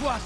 vois